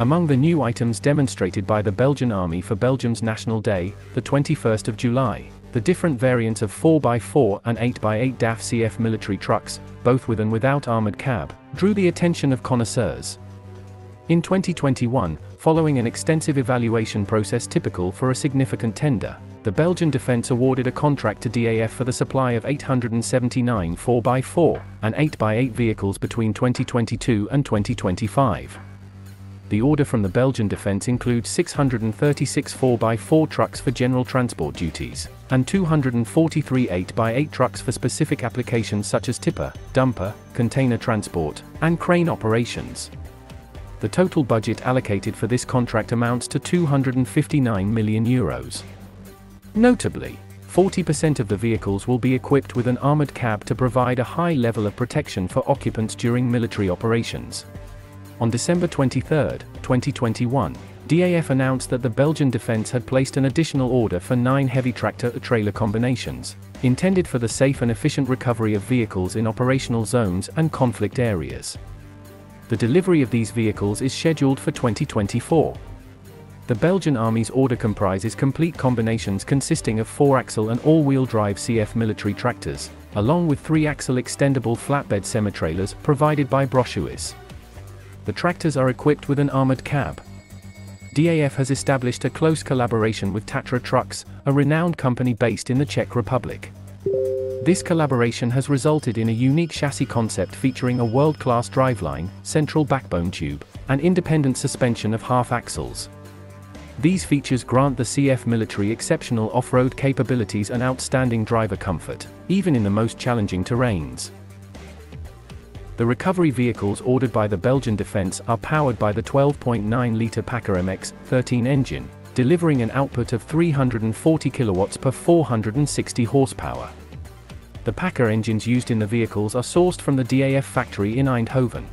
Among the new items demonstrated by the Belgian Army for Belgium's National Day, the 21st of July, the different variants of 4x4 and 8x8 DAF CF military trucks, both with and without armored cab, drew the attention of connoisseurs. In 2021, following an extensive evaluation process typical for a significant tender, the Belgian defense awarded a contract to DAF for the supply of 879 4x4 and 8x8 vehicles between 2022 and 2025. The order from the Belgian defense includes 636 4x4 trucks for general transport duties, and 243 8x8 trucks for specific applications such as tipper, dumper, container transport, and crane operations. The total budget allocated for this contract amounts to 259 million euros. Notably, 40% of the vehicles will be equipped with an armored cab to provide a high level of protection for occupants during military operations. On December 23, 2021, DAF announced that the Belgian defense had placed an additional order for nine heavy tractor-trailer combinations, intended for the safe and efficient recovery of vehicles in operational zones and conflict areas. The delivery of these vehicles is scheduled for 2024. The Belgian Army's order comprises complete combinations consisting of four-axle and all-wheel drive CF military tractors, along with three-axle extendable flatbed semi-trailers provided by Broshuis the tractors are equipped with an armored cab. DAF has established a close collaboration with Tatra Trucks, a renowned company based in the Czech Republic. This collaboration has resulted in a unique chassis concept featuring a world-class driveline, central backbone tube, and independent suspension of half axles. These features grant the CF military exceptional off-road capabilities and outstanding driver comfort, even in the most challenging terrains. The recovery vehicles ordered by the Belgian defense are powered by the 12.9-litre PACCAR MX-13 engine, delivering an output of 340 kilowatts per 460 horsepower. The PACCAR engines used in the vehicles are sourced from the DAF factory in Eindhoven.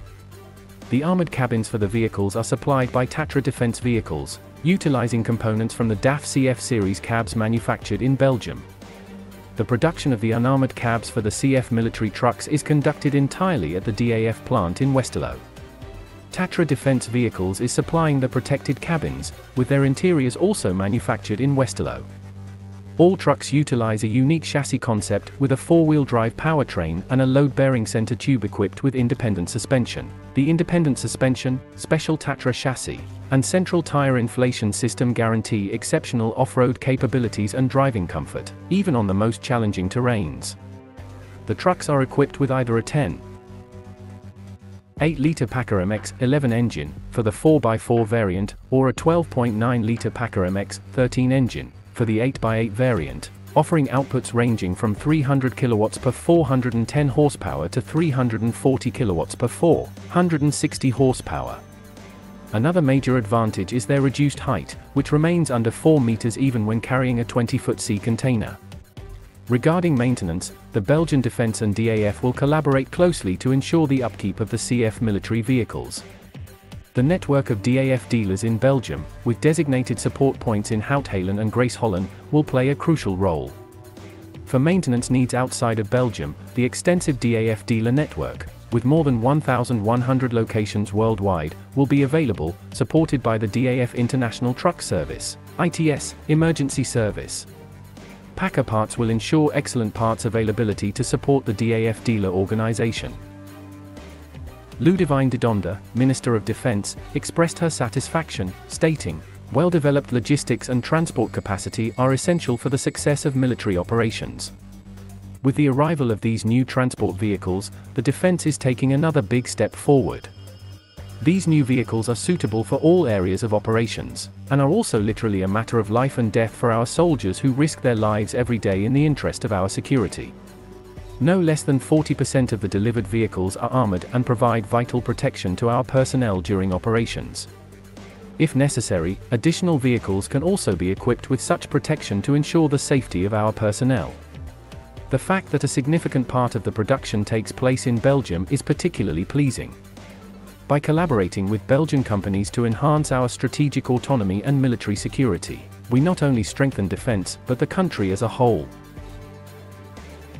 The armored cabins for the vehicles are supplied by Tatra Defense Vehicles, utilizing components from the DAF CF series cabs manufactured in Belgium the production of the unarmored cabs for the CF military trucks is conducted entirely at the DAF plant in Westerlo. Tatra Defense Vehicles is supplying the protected cabins, with their interiors also manufactured in Westerlo. All trucks utilize a unique chassis concept with a four-wheel drive powertrain and a load-bearing center tube equipped with independent suspension. The independent suspension, special Tatra chassis, and central tire inflation system guarantee exceptional off-road capabilities and driving comfort, even on the most challenging terrains. The trucks are equipped with either a 10 8-litre PACCAR MX 11 engine for the 4x4 variant or a 12.9-litre PACCAR MX 13 engine for the 8x8 variant, offering outputs ranging from 300 kW per 410 horsepower to 340 kW per 460 horsepower. Another major advantage is their reduced height, which remains under 4 meters even when carrying a 20-foot sea container. Regarding maintenance, the Belgian Defense and DAF will collaborate closely to ensure the upkeep of the CF military vehicles. The network of DAF dealers in Belgium, with designated support points in Houthalen and Grâce-Hollogne, will play a crucial role. For maintenance needs outside of Belgium, the extensive DAF dealer network, with more than 1,100 locations worldwide, will be available, supported by the DAF International Truck Service, ITS, emergency service. PACCAR Parts will ensure excellent parts availability to support the DAF dealer organization. Ludivine Dedonder, Minister of Defense, expressed her satisfaction, stating, well-developed logistics and transport capacity are essential for the success of military operations. With the arrival of these new transport vehicles, the defense is taking another big step forward. These new vehicles are suitable for all areas of operations, and are also literally a matter of life and death for our soldiers who risk their lives every day in the interest of our security. No less than 40% of the delivered vehicles are armored and provide vital protection to our personnel during operations. If necessary, additional vehicles can also be equipped with such protection to ensure the safety of our personnel. The fact that a significant part of the production takes place in Belgium is particularly pleasing. By collaborating with Belgian companies to enhance our strategic autonomy and military security, we not only strengthen defense, but the country as a whole.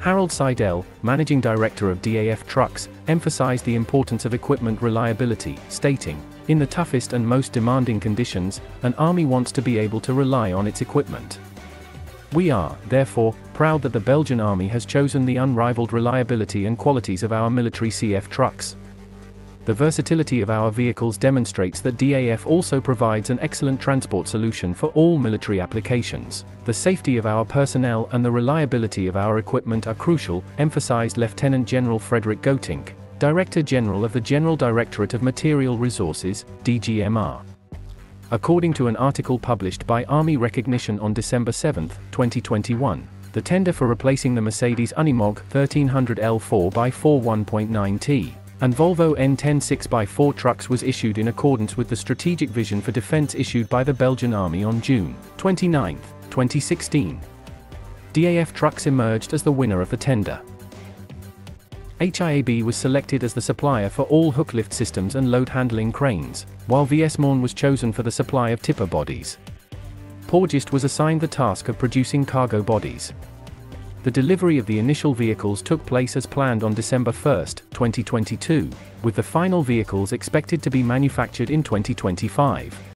Harald Seidel, managing director of DAF Trucks, emphasized the importance of equipment reliability, stating, In the toughest and most demanding conditions, an army wants to be able to rely on its equipment. We are, therefore, proud that the Belgian army has chosen the unrivaled reliability and qualities of our military CF trucks. The versatility of our vehicles demonstrates that DAF also provides an excellent transport solution for all military applications. The safety of our personnel and the reliability of our equipment are crucial, emphasized Lieutenant General Frederick Goetink, Director General of the General Directorate of Material Resources, DGMR. According to an article published by Army Recognition on December 7, 2021, the tender for replacing the Mercedes Unimog 1300 L4x4 1.9T and Volvo N10 6x4 trucks was issued in accordance with the Strategic Vision for Defense issued by the Belgian Army on June 29, 2016. DAF Trucks emerged as the winner of the tender. HIAB was selected as the supplier for all hook lift systems and load handling cranes, while VS Morn was chosen for the supply of tipper bodies. Porgist was assigned the task of producing cargo bodies. The delivery of the initial vehicles took place as planned on December 1, 2022, with the final vehicles expected to be manufactured in 2025.